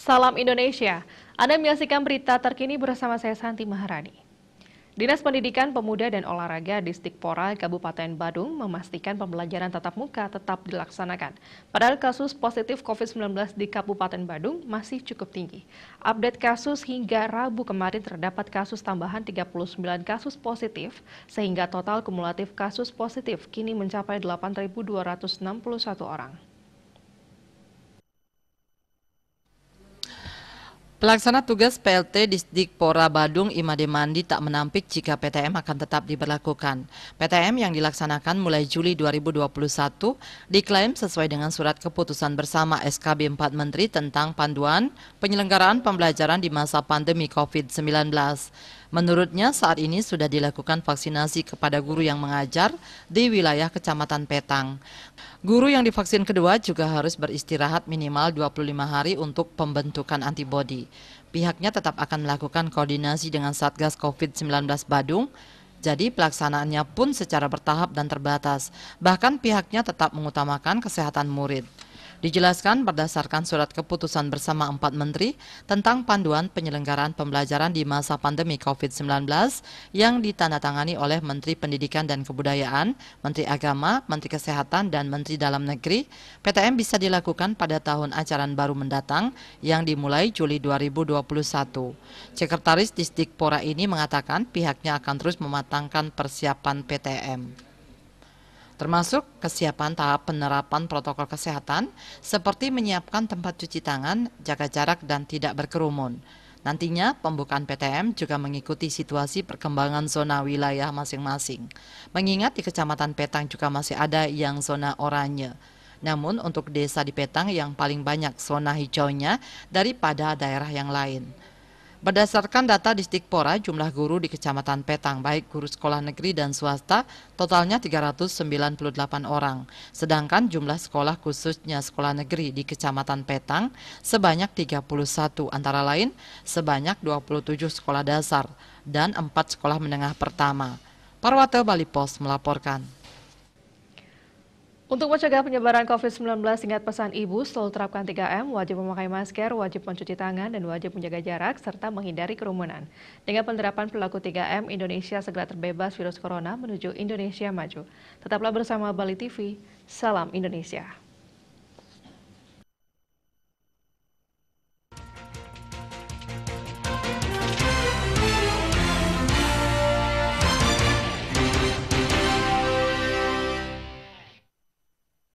Salam Indonesia. Anda menyaksikan berita terkini bersama saya Santi Maharani. Dinas Pendidikan Pemuda dan Olahraga Distikpora Kabupaten Badung memastikan pembelajaran tatap muka tetap dilaksanakan. Padahal kasus positif COVID-19 di Kabupaten Badung masih cukup tinggi. Update kasus hingga Rabu kemarin terdapat kasus tambahan 39 kasus positif, sehingga total kumulatif kasus positif kini mencapai 8.261 orang. Pelaksana tugas PLT Disdikpora Badung Imade Mandi tak menampik jika PTM akan tetap diberlakukan. PTM yang dilaksanakan mulai Juli 2021 diklaim sesuai dengan surat keputusan bersama SKB 4 Menteri tentang panduan penyelenggaraan pembelajaran di masa pandemi COVID-19. Menurutnya saat ini sudah dilakukan vaksinasi kepada guru yang mengajar di wilayah Kecamatan Petang. Guru yang divaksin kedua juga harus beristirahat minimal 25 hari untuk pembentukan antibodi. Pihaknya tetap akan melakukan koordinasi dengan Satgas COVID-19 Badung jadi pelaksanaannya pun secara bertahap dan terbatas. Bahkan pihaknya tetap mengutamakan kesehatan murid. Dijelaskan berdasarkan surat keputusan bersama empat menteri tentang panduan penyelenggaraan pembelajaran di masa pandemi COVID-19 yang ditandatangani oleh Menteri Pendidikan dan Kebudayaan, Menteri Agama, Menteri Kesehatan, dan Menteri Dalam Negeri, PTM bisa dilakukan pada tahun ajaran baru mendatang yang dimulai Juli 2021. Sekretaris Disdikpora ini mengatakan pihaknya akan terus mematangkan persiapan PTM termasuk kesiapan tahap penerapan protokol kesehatan seperti menyiapkan tempat cuci tangan, jaga jarak, dan tidak berkerumun. Nantinya pembukaan PTM juga mengikuti situasi perkembangan zona wilayah masing-masing. Mengingat di Kecamatan Petang juga masih ada yang zona oranye. Namun untuk desa di Petang yang paling banyak zona hijaunya daripada daerah yang lain. Berdasarkan data di Stikpora, jumlah guru di Kecamatan Petang, baik guru sekolah negeri dan swasta, totalnya 398 orang. Sedangkan jumlah sekolah khususnya sekolah negeri di Kecamatan Petang sebanyak 31, antara lain sebanyak 27 sekolah dasar dan 4 sekolah menengah pertama. Parwata Bali Pos melaporkan. Untuk mencegah penyebaran COVID-19, ingat pesan ibu selalu terapkan 3M, wajib memakai masker, wajib mencuci tangan, dan wajib menjaga jarak, serta menghindari kerumunan. Dengan penerapan perilaku 3M, Indonesia segera terbebas virus corona menuju Indonesia maju. Tetaplah bersama Bali TV, salam Indonesia.